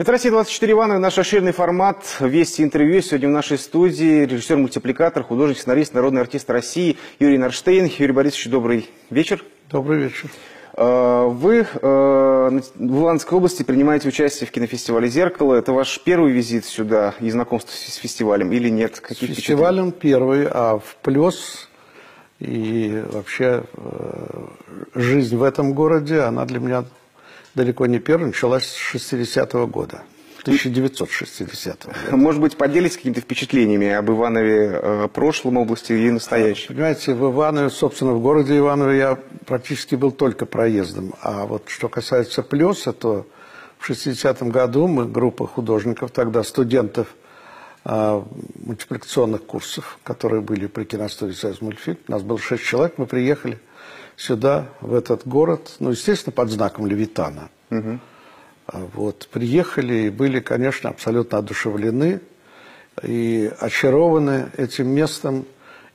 Это «Россия-24 Иваново», наш расширенный формат «Вести интервью». Сегодня в нашей студии режиссер-мультипликатор, художник, сценарист, народный артист России Юрий Нарштейн. Юрий Борисович, добрый вечер. Добрый вечер. А, вы э, в Луганской области принимаете участие в кинофестивале «Зеркало». Это ваш первый визит сюда и знакомство с фестивалем или нет? Какие с фестивалем первый, а в плюс и вообще э, жизнь в этом городе, она для меня далеко не первая, началась с 60-го года. 1960 года. Может быть, поделитесь какими-то впечатлениями об Иванове э, прошлом области и настоящем? Понимаете, в Иванове, собственно, в городе Иванове я практически был только проездом. А вот что касается Плеса, то в 60-м году мы, группа художников, тогда студентов мультипликационных курсов, которые были при киностудии «Союз мультфильм», у нас было шесть человек, мы приехали – сюда, в этот город, ну, естественно, под знаком Левитана. Угу. Вот, приехали и были, конечно, абсолютно одушевлены и очарованы этим местом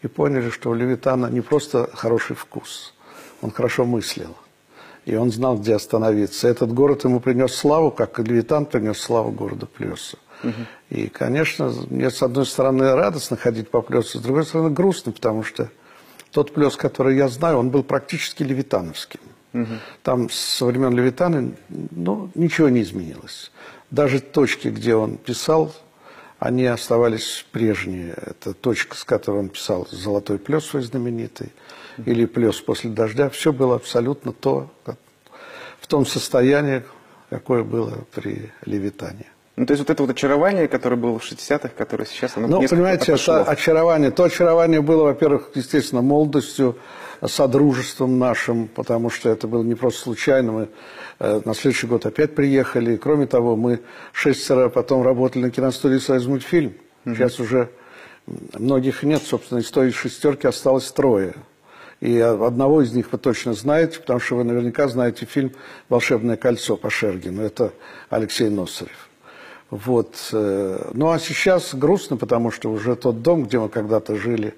и поняли, что у Левитана не просто хороший вкус, он хорошо мыслил. И он знал, где остановиться. Этот город ему принес славу, как и Левитан принес славу городу Плесу. И, конечно, мне, с одной стороны, радостно ходить по Плесу, с другой стороны, грустно, потому что тот плес, который я знаю, он был практически левитановским. Угу. Там со времен Левитана ну, ничего не изменилось. Даже точки, где он писал, они оставались прежние. Это точка, с которой он писал «Золотой плес» свой знаменитый, или «Плес после дождя». Все было абсолютно то, в том состоянии, какое было при Левитане. Ну, то есть вот это вот очарование, которое было в 60-х, которое сейчас... Оно ну, понимаете, отошло. это очарование. То очарование было, во-первых, естественно, молодостью, содружеством нашим, потому что это было не просто случайно. Мы э, на следующий год опять приехали. Кроме того, мы шестеро потом работали на киностудии «Союз мультфильм». Угу. Сейчас уже многих нет, собственно, из той шестерки осталось трое. И одного из них вы точно знаете, потому что вы наверняка знаете фильм «Волшебное кольцо» по Шергину. Это Алексей Носарев. Вот. Э, ну а сейчас грустно, потому что уже тот дом, где мы когда-то жили,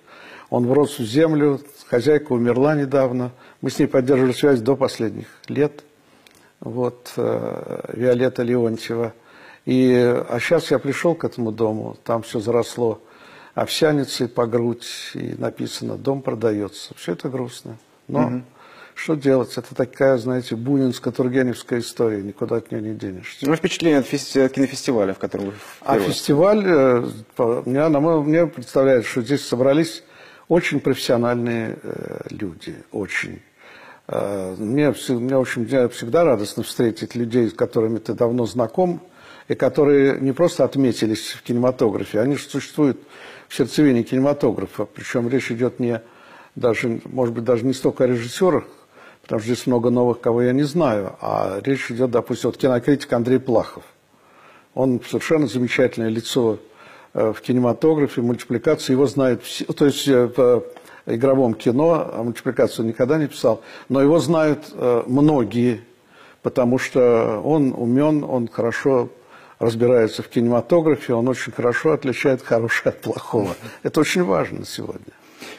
он врос в землю, хозяйка умерла недавно. Мы с ней поддерживали связь до последних лет. Вот, э, Виолетта Леонтьева. И, а сейчас я пришел к этому дому, там все заросло овсяницей по грудь, и написано «Дом продается». Все это грустно. Но угу. Что делать? Это такая, знаете, бунинско-тургеневская история, никуда от нее не денешься. Ну, впечатление от фести... кинофестиваля, в котором вы А фестиваль, э, мне, на мой, мне представляет, что здесь собрались очень профессиональные э, люди, очень. Э, мне, мне, в общем, мне всегда радостно встретить людей, с которыми ты давно знаком, и которые не просто отметились в кинематографе, они же существуют в сердцевине кинематографа. Причем речь идет не даже, может быть, даже не столько о режиссерах, потому что здесь много новых, кого я не знаю. А речь идет, допустим, вот кинокритик Андрей Плахов. Он совершенно замечательное лицо э, в кинематографе, мультипликации. Его знают все, то есть э, в игровом кино, а мультипликацию никогда не писал, но его знают э, многие, потому что он умен, он хорошо разбирается в кинематографе, он очень хорошо отличает хорошее от плохого. Это очень важно сегодня.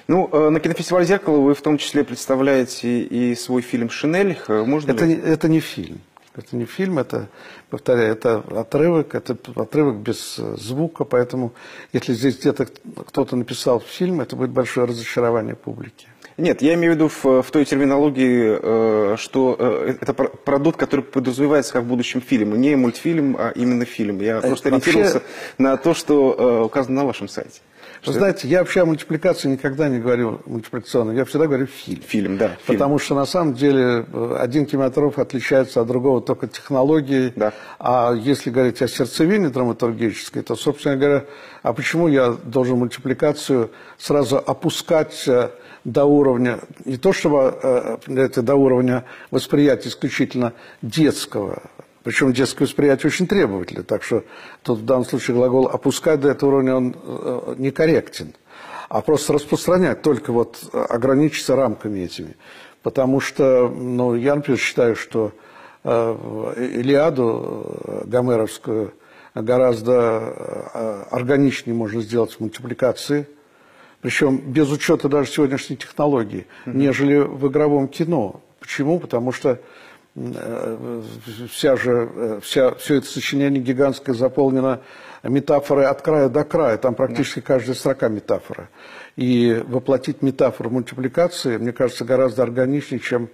Ну, э, на кинофестивале «Зеркало» вы в том числе представляете и свой фильм «Шинель». Э, можно это, ли? Не, это не фильм. Это не фильм, это, повторяю, это отрывок, это отрывок без э, звука, поэтому если здесь где-то кто-то написал фильм, это будет большое разочарование публики. Нет, я имею в виду в, в той терминологии, что это продукт, который подразумевается как в будущем фильме. Не мультфильм, а именно фильм. Я просто Вообще... ориентировался на то, что указано на вашем сайте. Вы знаете, я вообще о мультипликации никогда не говорю мультипликационно, я всегда говорю фильм. Фильм, да. Фильм. Потому что на самом деле э, один кинематограф отличается от другого только технологией. Да. А если говорить о сердцевине драматургической, то, собственно говоря, а почему я должен мультипликацию сразу опускать э, до уровня, не то чтобы э, это до уровня восприятия исключительно детского, причем детское восприятие очень требовательно, так что тут в данном случае глагол «опускать» до этого уровня он э, некорректен. А просто распространять, только вот э, ограничиться рамками этими. Потому что, ну, я, например, считаю, что э, Илиаду гомеровскую гораздо органичнее можно сделать в мультипликации, причем без учета даже сегодняшней технологии, mm-hmm. нежели в игровом кино. Почему? Потому что вся же, э, вся, все это сочинение гигантское заполнено метафорой от края до края. Там практически каждая строка метафора. И воплотить метафору мультипликации, мне кажется, гораздо органичнее, чем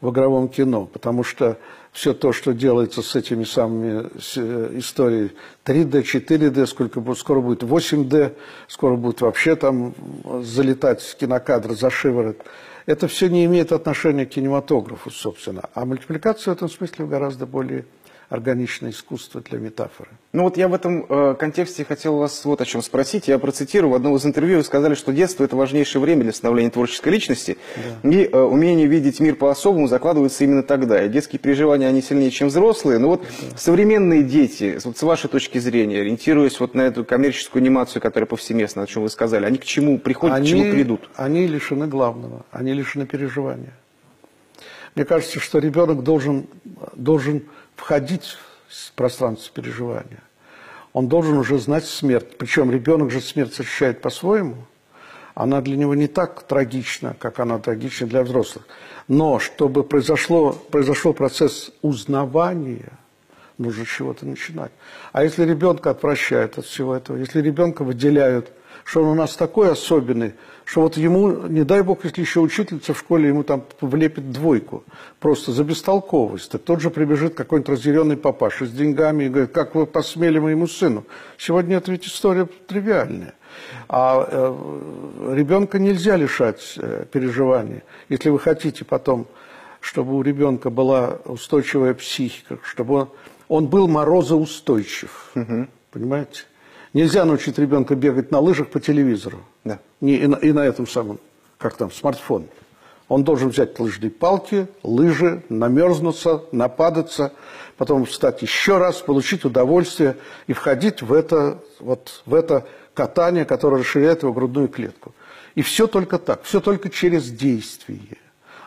в игровом кино, потому что все то, что делается с этими самыми историей 3D, 4D, сколько будет, скоро будет 8D, скоро будет вообще там залетать кинокадры за шиворот. Это все не имеет отношения к кинематографу, собственно. А мультипликация в этом смысле гораздо более органичное искусство для метафоры. Ну вот я в этом э, контексте хотел вас вот о чем спросить. Я процитирую, в одном из интервью вы сказали, что детство – это важнейшее время для становления творческой личности, да. и э, умение видеть мир по-особому закладывается именно тогда. И детские переживания, они сильнее, чем взрослые. Но вот да. современные дети, вот с вашей точки зрения, ориентируясь вот на эту коммерческую анимацию, которая повсеместна, о чем вы сказали, они к чему приходят, они, к чему придут? Они лишены главного, они лишены переживания. Мне кажется, что ребенок должен, должен входить в пространство переживания. Он должен уже знать смерть. Причем ребенок же смерть ощущает по-своему. Она для него не так трагична, как она трагична для взрослых. Но чтобы произошло, произошел процесс узнавания, нужно чего-то начинать. А если ребенка отвращают от всего этого, если ребенка выделяют что он у нас такой особенный, что вот ему, не дай бог, если еще учительница в школе ему там влепит двойку, просто за бестолковость, так тот же прибежит какой-нибудь разъяренный папаша с деньгами и говорит, как вы посмели моему сыну. Сегодня это ведь история тривиальная. А э, ребенка нельзя лишать э, переживаний. Если вы хотите потом, чтобы у ребенка была устойчивая психика, чтобы он, он был морозоустойчив. Угу. Понимаете? Нельзя научить ребенка бегать на лыжах по телевизору. Да. Не, и, на, и на этом самом, как там, смартфон. Он должен взять лыжные палки, лыжи, намерзнуться, нападаться, потом встать еще раз, получить удовольствие и входить в это, вот, в это катание, которое расширяет его грудную клетку. И все только так, все только через действие.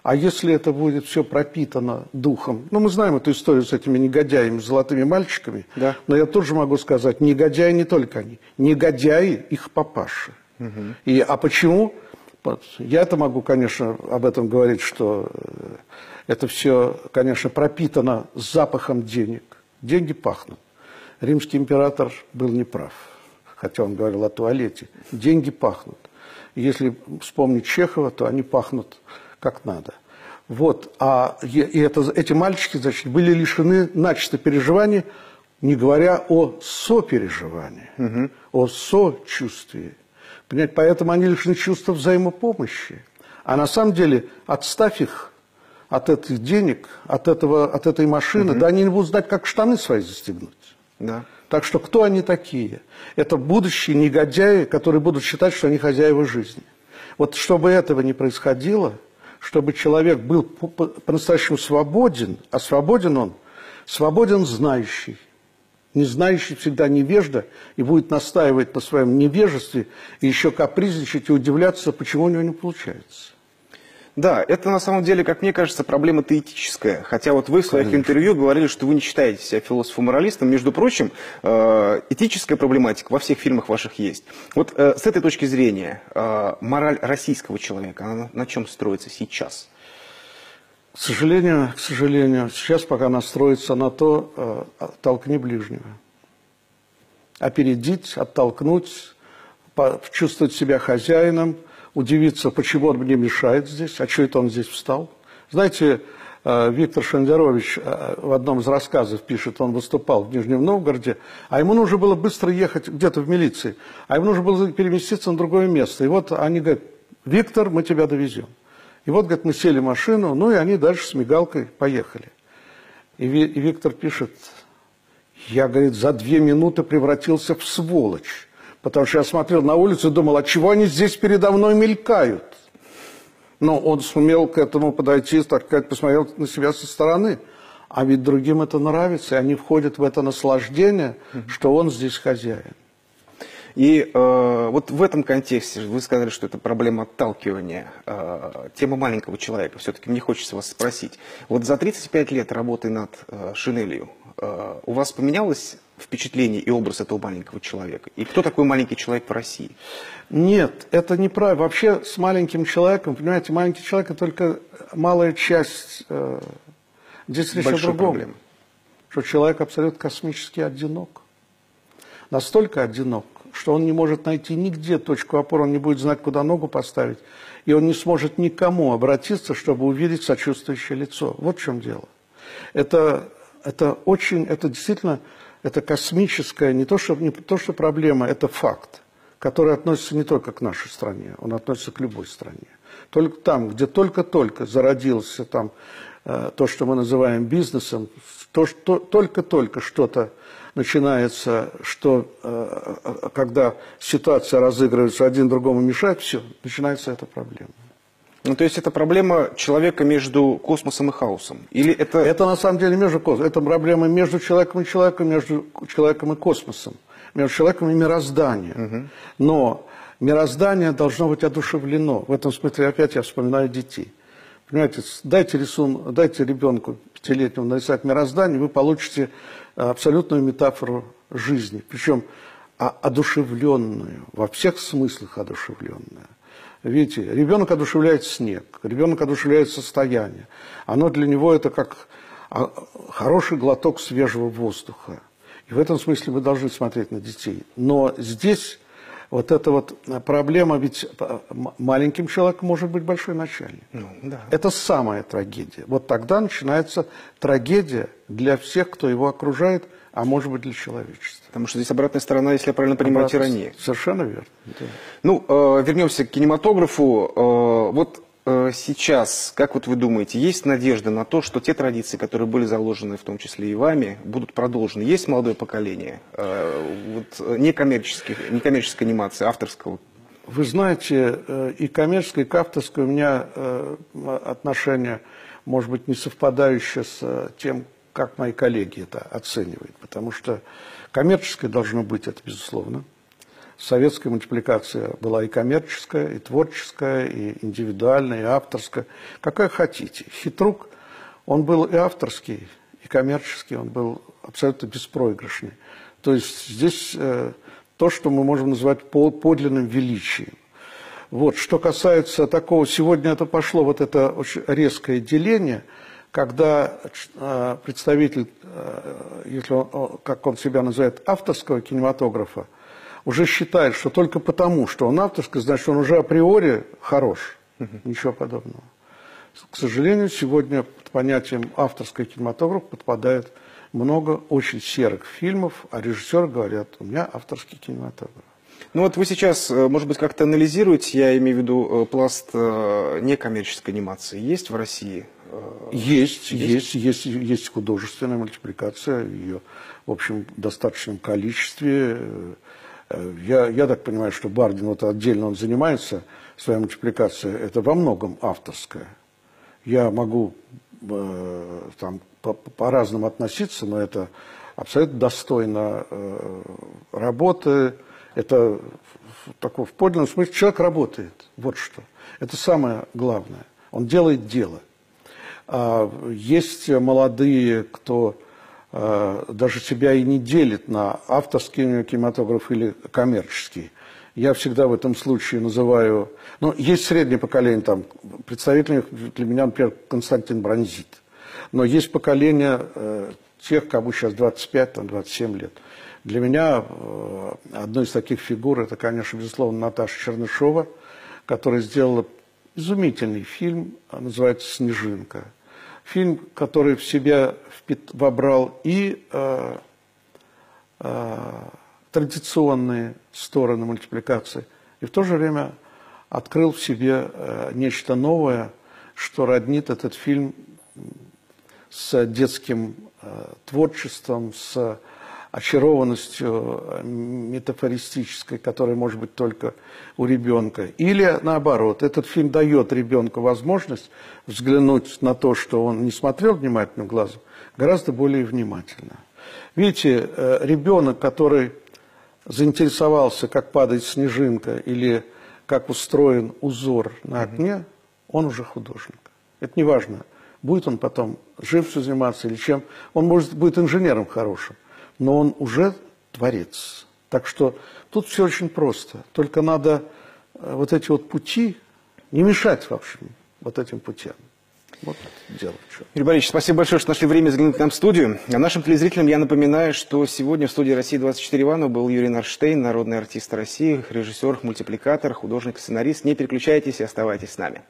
А если это будет все пропитано духом? Ну, мы знаем эту историю с этими негодяями, с золотыми мальчиками. Да. Но я тоже могу сказать, негодяи не только они. Негодяи их папаши. Угу. И, а почему? Я это могу, конечно, об этом говорить, что э, это все, конечно, пропитано запахом денег. Деньги пахнут. Римский император был неправ, хотя он говорил о туалете. Деньги пахнут. Если вспомнить Чехова, то они пахнут как надо. Вот, а и это, эти мальчики, значит, были лишены начисто переживаний, не говоря о сопереживании, угу. о сочувствии. Понимаете, поэтому они лишены чувства взаимопомощи. А на самом деле, отставь их от этих денег, от, этого, от этой машины, угу. да они не будут знать, как штаны свои застегнуть. Да. Так что кто они такие? Это будущие негодяи, которые будут считать, что они хозяева жизни. Вот чтобы этого не происходило – чтобы человек был по-настоящему свободен, а свободен он, свободен знающий. Не знающий всегда невежда и будет настаивать на своем невежестве и еще капризничать и удивляться, почему у него не получается. Да, это на самом деле, как мне кажется, проблема теоретическая. Хотя вот вы в своих Конечно. интервью говорили, что вы не считаете себя философом-моралистом. Между прочим, э, этическая проблематика во всех фильмах ваших есть. Вот э, с этой точки зрения, э, мораль российского человека, она на чем строится сейчас? К сожалению, к сожалению, сейчас пока она строится на то, толкни ближнего. Опередить, оттолкнуть, чувствовать себя хозяином – удивиться, почему он мне мешает здесь, а что это он здесь встал. Знаете, э, Виктор Шендерович э, в одном из рассказов пишет, он выступал в Нижнем Новгороде, а ему нужно было быстро ехать где-то в милиции, а ему нужно было переместиться на другое место. И вот они говорят, Виктор, мы тебя довезем. И вот, говорит, мы сели в машину, ну и они дальше с мигалкой поехали. И, и Виктор пишет, я, говорит, за две минуты превратился в сволочь. Потому что я смотрел на улицу и думал, а чего они здесь передо мной мелькают? Но он сумел к этому подойти, так сказать, посмотрел на себя со стороны. А ведь другим это нравится, и они входят в это наслаждение, что он здесь хозяин. И э, вот в этом контексте вы сказали, что это проблема отталкивания. Э, тема маленького человека. Все-таки мне хочется вас спросить. Вот за 35 лет работы над э, Шинелью э, у вас поменялось впечатление и образ этого маленького человека? И кто такой маленький человек в России? Нет, это неправильно. Вообще с маленьким человеком, понимаете, маленький человек – это только малая часть э, Здесь речь о другом. Проблемой. Что человек абсолютно космически одинок. Настолько одинок, что он не может найти нигде точку опоры, он не будет знать, куда ногу поставить, и он не сможет никому обратиться, чтобы увидеть сочувствующее лицо. Вот в чем дело. Это, это очень, это действительно, это космическая, не то, что, не то, что проблема, это факт, который относится не только к нашей стране, он относится к любой стране. Только там, где только-только зародился там э, то, что мы называем бизнесом, то, что только-только что-то начинается, что э, э, когда ситуация разыгрывается, один другому мешает, все, начинается эта проблема. Ну, то есть это проблема человека между космосом и хаосом? Или это... это на самом деле между космосом. Это проблема между человеком и человеком, между человеком и космосом, между человеком и мирозданием. Угу. Но мироздание должно быть одушевлено. В этом смысле опять я вспоминаю детей. Понимаете, дайте, рисун, дайте ребенку пятилетнему нарисовать мироздание, вы получите абсолютную метафору жизни. Причем одушевленную, во всех смыслах одушевленную. Видите, ребенок одушевляет снег, ребенок одушевляет состояние. Оно для него это как а, хороший глоток свежего воздуха. И в этом смысле мы должны смотреть на детей. Но здесь вот эта вот проблема, ведь маленьким человеком может быть большой начальник. Ну, да. Это самая трагедия. Вот тогда начинается трагедия для всех, кто его окружает – а может быть для человечества. Потому что здесь обратная сторона, если я правильно понимаю, Обратная... тирания. Совершенно верно. Да. Ну, э, вернемся к кинематографу. Э, вот э, сейчас, как вот вы думаете, есть надежда на то, что те традиции, которые были заложены, в том числе и вами, будут продолжены? Есть молодое поколение э, вот, некоммерческих, некоммерческой анимации, авторского вы знаете, э, и коммерческое, и авторское у меня э, отношение, может быть, не совпадающее с э, тем, как мои коллеги это оценивают. Потому что коммерческое должно быть, это безусловно. Советская мультипликация была и коммерческая, и творческая, и индивидуальная, и авторская. Какая хотите. Хитрук, он был и авторский, и коммерческий, он был абсолютно беспроигрышный. То есть здесь э, то, что мы можем назвать подлинным величием. Вот, что касается такого, сегодня это пошло, вот это очень резкое деление – когда э, представитель, э, если он, как он себя называет, авторского кинематографа, уже считает, что только потому, что он авторский, значит, он уже априори хорош. Угу. Ничего подобного. К сожалению, сегодня под понятием авторский кинематограф подпадает много очень серых фильмов, а режиссеры говорят, у меня авторский кинематограф. Ну вот вы сейчас, э, может быть, как-то анализируете, я имею в виду пласт некоммерческой анимации, есть в России? Есть, есть, есть, есть художественная мультипликация, ее, в общем, в достаточном количестве. Я, я так понимаю, что Бардин вот отдельно он занимается своей мультипликацией, это во многом авторская. Я могу э, там по-разному по относиться, но это абсолютно достойно э, работы. Это такой в подлинном смысле человек работает. Вот что. Это самое главное. Он делает дело. А, есть молодые, кто даже себя и не делит на авторский кинематограф или коммерческий. Я всегда в этом случае называю... Ну, есть среднее поколение, там, представитель для меня, например, Константин Бронзит. Но есть поколение э, тех, кому сейчас 25, там, 27 лет. Для меня э, одной из таких фигур, это, конечно, безусловно, Наташа Чернышова, которая сделала изумительный фильм, называется «Снежинка». Фильм, который в себя вобрал и э, э, традиционные стороны мультипликации, и в то же время открыл в себе э, нечто новое, что роднит этот фильм с детским э, творчеством, с очарованностью э, метафористической, которая может быть только у ребенка. Или наоборот, этот фильм дает ребенку возможность взглянуть на то, что он не смотрел внимательным глазом, гораздо более внимательно. Видите, э, ребенок, который заинтересовался, как падает снежинка или как устроен узор на окне, он уже художник. Это не важно, будет он потом жившим заниматься или чем. Он может будет инженером хорошим но он уже творец. Так что тут все очень просто. Только надо э, вот эти вот пути не мешать, в общем, вот этим путям. Вот дело. Юрий Борисович, спасибо большое, что нашли время заглянуть к нам в студию. А нашим телезрителям я напоминаю, что сегодня в студии «России-24 Иванова» был Юрий Нарштейн, народный артист России, режиссер, мультипликатор, художник, сценарист. Не переключайтесь и оставайтесь с нами.